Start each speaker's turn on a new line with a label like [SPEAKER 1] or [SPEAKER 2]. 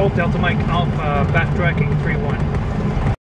[SPEAKER 1] Golf Delta Mike Alpha backtracking 3-1.